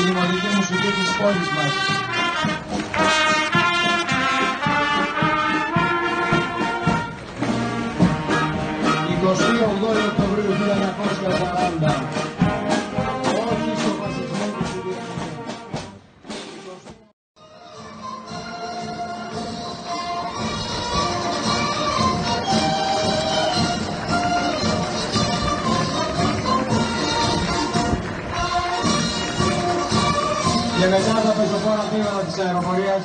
η δημοτική μουσική της πόλης μας. Οκτωβρίου 1940. Και μετά τα πεζοφόρα τμήματα της αεροπορίας,